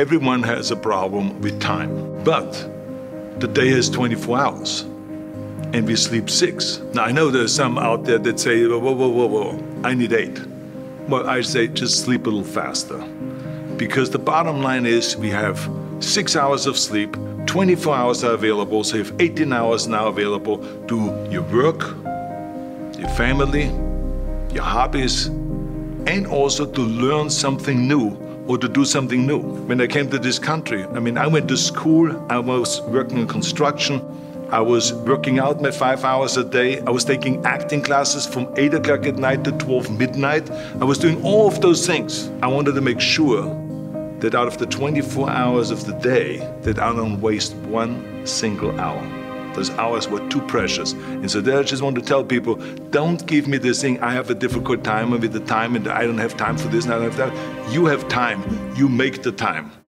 Everyone has a problem with time, but the day has 24 hours and we sleep six. Now, I know there's some out there that say, whoa, whoa, whoa, whoa, I need eight. Well, I say just sleep a little faster. Because the bottom line is we have six hours of sleep, 24 hours are available, so you have 18 hours now available to your work, your family, your hobbies, and also to learn something new or to do something new. When I came to this country, I mean, I went to school, I was working in construction, I was working out my five hours a day. I was taking acting classes from 8 o'clock at night to 12 midnight. I was doing all of those things. I wanted to make sure that out of the 24 hours of the day, that I don't waste one single hour. Those hours were too precious. And so there I just want to tell people, don't give me this thing, I have a difficult time with the time and I don't have time for this and I don't have that. You have time, you make the time.